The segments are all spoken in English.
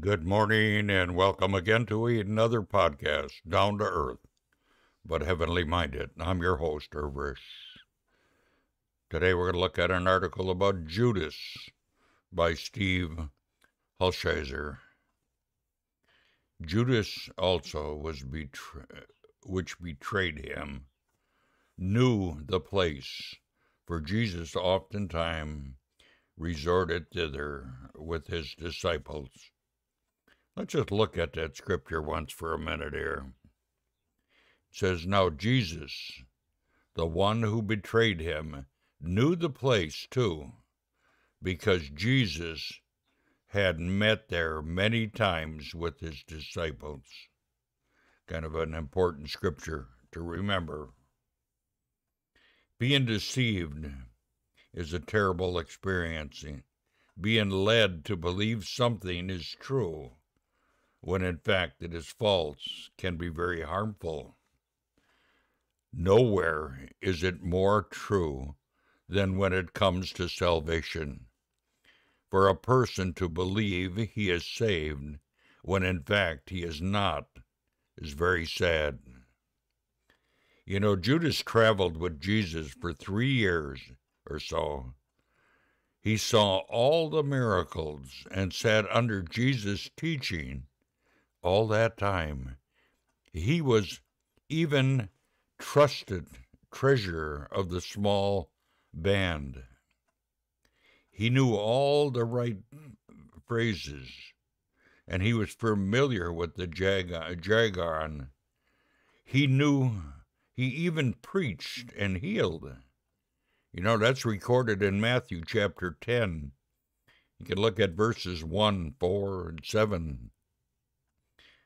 Good morning and welcome again to another podcast, Down to Earth, but Heavenly Minded. I'm your host, Irv Risch. Today we're going to look at an article about Judas by Steve Hulshizer. Judas also was betray- which betrayed him, knew the place, for Jesus oftentimes resorted thither with his disciples Let's just look at that scripture once for a minute here. It says, Now Jesus, the one who betrayed him, knew the place too, because Jesus had met there many times with his disciples. Kind of an important scripture to remember. Being deceived is a terrible experience. Being led to believe something is true when in fact it is false, can be very harmful. Nowhere is it more true than when it comes to salvation. For a person to believe he is saved when in fact he is not is very sad. You know, Judas traveled with Jesus for three years or so. He saw all the miracles and sat under Jesus' teaching all that time. He was even trusted treasurer of the small band. He knew all the right phrases, and he was familiar with the jargon. He knew, he even preached and healed. You know, that's recorded in Matthew chapter 10. You can look at verses 1, 4, and 7.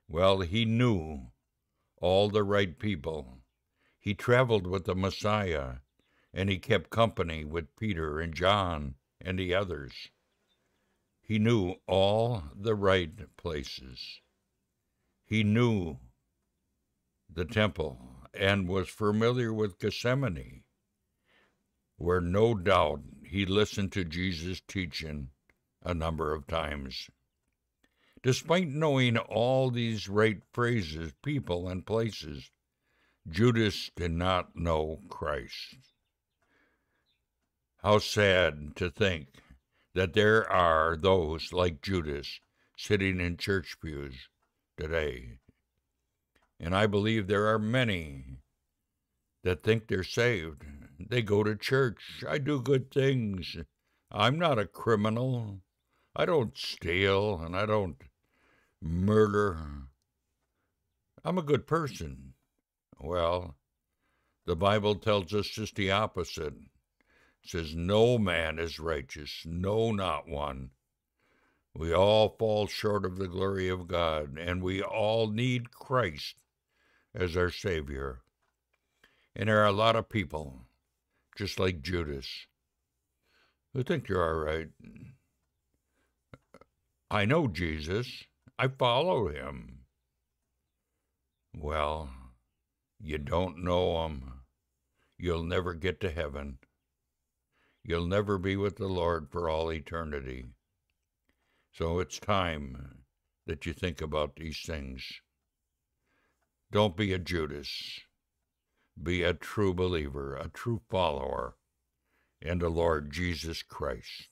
Well, he knew all the right people. He traveled with the Messiah, and he kept company with Peter and John and the others. He knew all the right places. He knew the temple and was familiar with Gethsemane, where no doubt he listened to Jesus' teaching a number of times. Despite knowing all these right phrases, people, and places, Judas did not know Christ. How sad to think that there are those like Judas sitting in church pews today. And I believe there are many that think they're saved. They go to church. I do good things. I'm not a criminal. I don't steal and I don't murder. I'm a good person. Well, the Bible tells us just the opposite. It says, No man is righteous, no, not one. We all fall short of the glory of God, and we all need Christ as our Savior. And there are a lot of people, just like Judas, who think they're all right. I know Jesus. I follow him. Well, you don't know him. You'll never get to heaven. You'll never be with the Lord for all eternity. So it's time that you think about these things. Don't be a Judas. Be a true believer, a true follower in the Lord Jesus Christ.